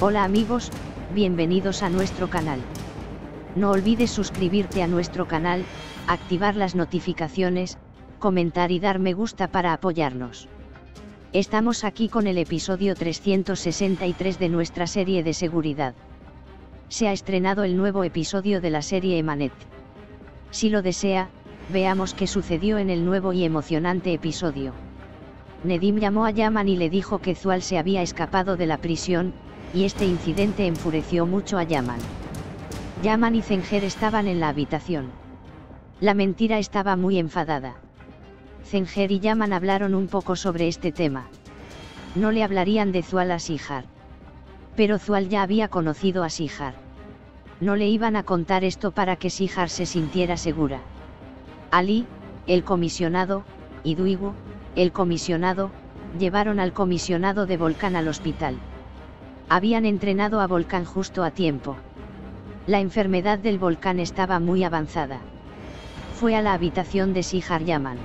Hola amigos, bienvenidos a nuestro canal. No olvides suscribirte a nuestro canal, activar las notificaciones, comentar y dar me gusta para apoyarnos. Estamos aquí con el episodio 363 de nuestra serie de seguridad. Se ha estrenado el nuevo episodio de la serie Emanet. Si lo desea, veamos qué sucedió en el nuevo y emocionante episodio. Nedim llamó a Yaman y le dijo que Zual se había escapado de la prisión, y este incidente enfureció mucho a Yaman. Yaman y Zenger estaban en la habitación. La mentira estaba muy enfadada. Zenger y Yaman hablaron un poco sobre este tema. No le hablarían de Zual a Sihar. Pero Zual ya había conocido a Sihar. No le iban a contar esto para que Sihar se sintiera segura. Ali, el comisionado, y Duigu, el comisionado, llevaron al comisionado de Volcán al hospital. Habían entrenado a Volcán justo a tiempo. La enfermedad del volcán estaba muy avanzada. Fue a la habitación de Sihar Yaman.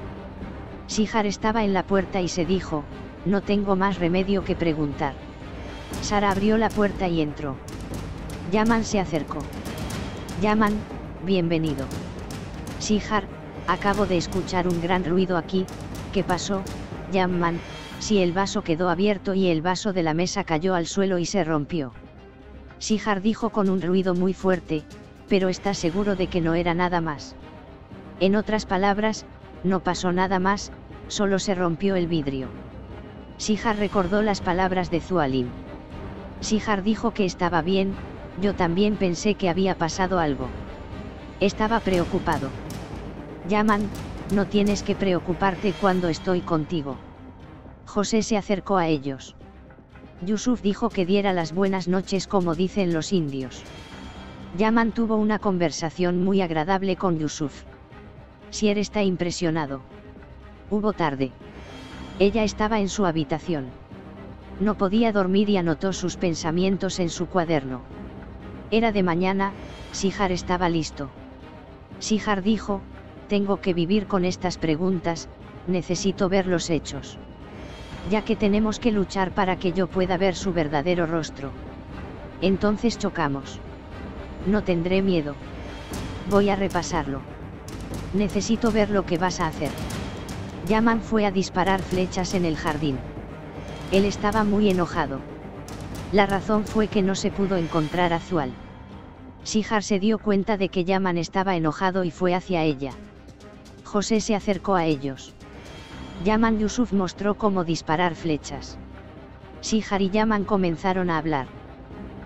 Sihar estaba en la puerta y se dijo, no tengo más remedio que preguntar. Sara abrió la puerta y entró. Yaman se acercó. Yaman, bienvenido. Sihar, acabo de escuchar un gran ruido aquí, ¿qué pasó, Yaman? Si el vaso quedó abierto y el vaso de la mesa cayó al suelo y se rompió. Sihar dijo con un ruido muy fuerte, pero está seguro de que no era nada más. En otras palabras, no pasó nada más, solo se rompió el vidrio. Sihar recordó las palabras de Zualim. Sihar dijo que estaba bien, yo también pensé que había pasado algo. Estaba preocupado. Yaman, no tienes que preocuparte cuando estoy contigo. José se acercó a ellos. Yusuf dijo que diera las buenas noches como dicen los indios. Yaman tuvo una conversación muy agradable con Yusuf. Sier está impresionado. Hubo tarde. Ella estaba en su habitación. No podía dormir y anotó sus pensamientos en su cuaderno. Era de mañana, Sihar estaba listo. Sihar dijo, tengo que vivir con estas preguntas, necesito ver los hechos ya que tenemos que luchar para que yo pueda ver su verdadero rostro. Entonces chocamos. No tendré miedo. Voy a repasarlo. Necesito ver lo que vas a hacer. Yaman fue a disparar flechas en el jardín. Él estaba muy enojado. La razón fue que no se pudo encontrar a Zual. Sihar se dio cuenta de que Yaman estaba enojado y fue hacia ella. José se acercó a ellos. Yaman Yusuf mostró cómo disparar flechas. Sihar y Yaman comenzaron a hablar.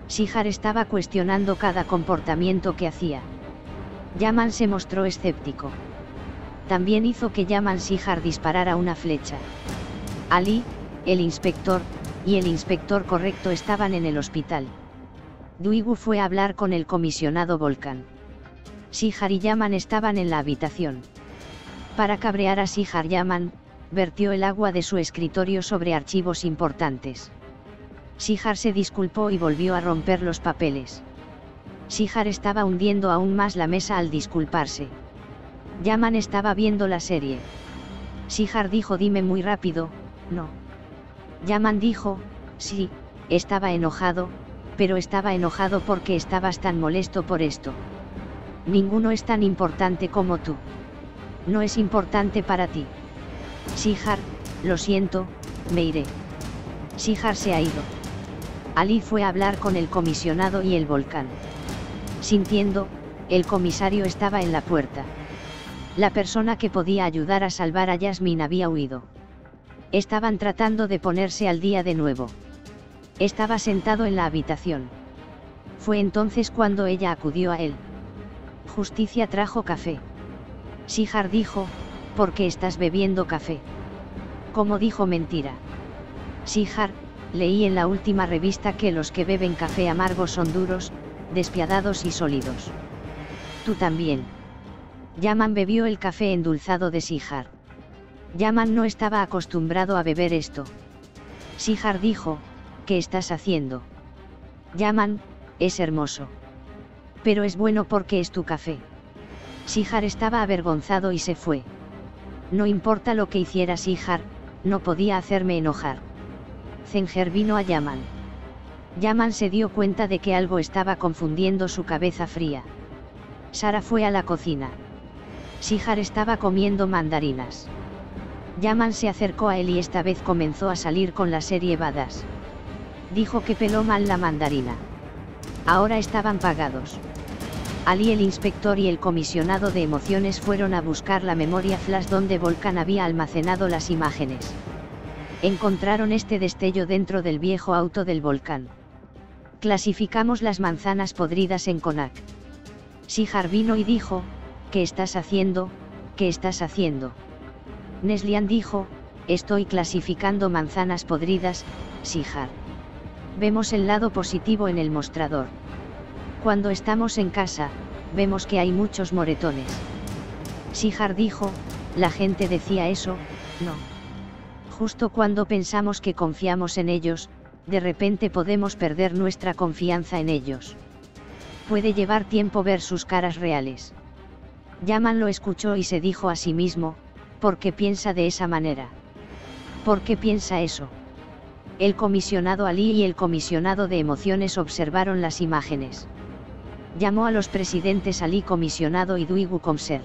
Sihar estaba cuestionando cada comportamiento que hacía. Yaman se mostró escéptico. También hizo que Yaman Sihar disparara una flecha. Ali, el inspector, y el inspector correcto estaban en el hospital. Duigu fue a hablar con el comisionado Volcan. Sihar y Yaman estaban en la habitación. Para cabrear a Sihar Yaman, vertió el agua de su escritorio sobre archivos importantes. Sihar se disculpó y volvió a romper los papeles. Sihar estaba hundiendo aún más la mesa al disculparse. Yaman estaba viendo la serie. Sihar dijo dime muy rápido, no. Yaman dijo, sí, estaba enojado, pero estaba enojado porque estabas tan molesto por esto. Ninguno es tan importante como tú. No es importante para ti. Sihar, lo siento, me iré. Sihar se ha ido. Ali fue a hablar con el comisionado y el volcán. Sintiendo, el comisario estaba en la puerta. La persona que podía ayudar a salvar a Yasmin había huido. Estaban tratando de ponerse al día de nuevo. Estaba sentado en la habitación. Fue entonces cuando ella acudió a él. Justicia trajo café. Sihar dijo, ¿por qué estás bebiendo café? Como dijo mentira. Sihar, leí en la última revista que los que beben café amargo son duros, despiadados y sólidos. Tú también. Yaman bebió el café endulzado de Sihar. Yaman no estaba acostumbrado a beber esto. Sihar dijo, ¿qué estás haciendo? Yaman, es hermoso. Pero es bueno porque es tu café. Sihar estaba avergonzado y se fue. No importa lo que hiciera Sihar, no podía hacerme enojar. Zenger vino a Yaman. Yaman se dio cuenta de que algo estaba confundiendo su cabeza fría. Sara fue a la cocina. Sihar estaba comiendo mandarinas. Yaman se acercó a él y esta vez comenzó a salir con la serie Badas. Dijo que peló mal la mandarina. Ahora estaban pagados. Ali el inspector y el comisionado de emociones fueron a buscar la memoria flash donde Volcán había almacenado las imágenes. Encontraron este destello dentro del viejo auto del volcán. Clasificamos las manzanas podridas en Konak. Sihar vino y dijo, ¿qué estás haciendo? ¿Qué estás haciendo? Neslian dijo, estoy clasificando manzanas podridas, Sihar. Vemos el lado positivo en el mostrador. Cuando estamos en casa, vemos que hay muchos moretones. Sihar dijo, la gente decía eso, no. Justo cuando pensamos que confiamos en ellos, de repente podemos perder nuestra confianza en ellos. Puede llevar tiempo ver sus caras reales. Yaman lo escuchó y se dijo a sí mismo, ¿por qué piensa de esa manera? ¿Por qué piensa eso? El comisionado Ali y el comisionado de emociones observaron las imágenes. Llamó a los presidentes Ali comisionado y Duigu Comser.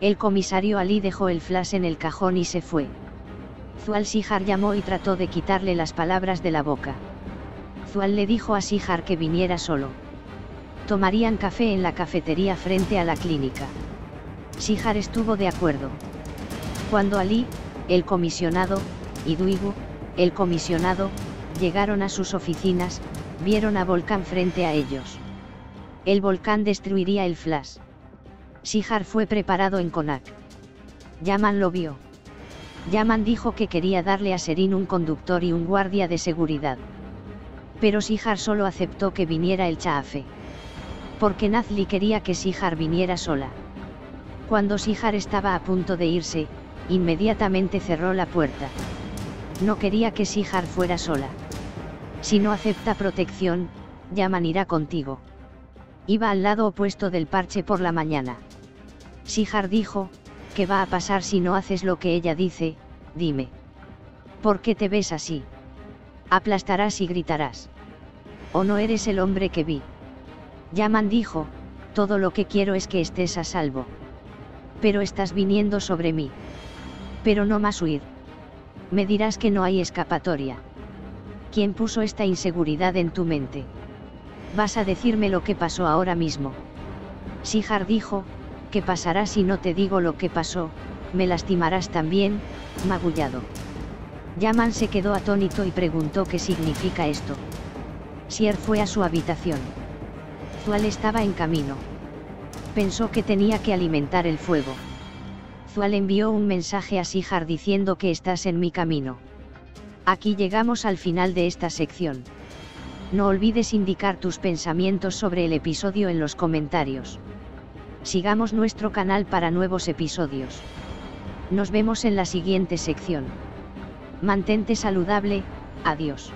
El comisario Ali dejó el flash en el cajón y se fue. Zual Sihar llamó y trató de quitarle las palabras de la boca. Zual le dijo a Sihar que viniera solo. Tomarían café en la cafetería frente a la clínica. Sihar estuvo de acuerdo. Cuando Ali, el comisionado, y Duigu, el comisionado, llegaron a sus oficinas, vieron a Volcán frente a ellos. El volcán destruiría el flash. Sihar fue preparado en Konak. Yaman lo vio. Yaman dijo que quería darle a Serin un conductor y un guardia de seguridad. Pero Sihar solo aceptó que viniera el Chaafe. Porque Nazli quería que Sihar viniera sola. Cuando Sihar estaba a punto de irse, inmediatamente cerró la puerta. No quería que Sihar fuera sola. Si no acepta protección, Yaman irá contigo. Iba al lado opuesto del parche por la mañana. Sihar dijo, ¿Qué va a pasar si no haces lo que ella dice? Dime. ¿Por qué te ves así? Aplastarás y gritarás. ¿O no eres el hombre que vi? Yaman dijo, todo lo que quiero es que estés a salvo. Pero estás viniendo sobre mí. Pero no más huir. Me dirás que no hay escapatoria. ¿Quién puso esta inseguridad en tu mente? Vas a decirme lo que pasó ahora mismo. Sihar dijo, ¿qué pasará si no te digo lo que pasó? Me lastimarás también, magullado. Yaman se quedó atónito y preguntó qué significa esto. Sier fue a su habitación. Zual estaba en camino. Pensó que tenía que alimentar el fuego. Zual envió un mensaje a Sihar diciendo que estás en mi camino. Aquí llegamos al final de esta sección. No olvides indicar tus pensamientos sobre el episodio en los comentarios. Sigamos nuestro canal para nuevos episodios. Nos vemos en la siguiente sección. Mantente saludable, adiós.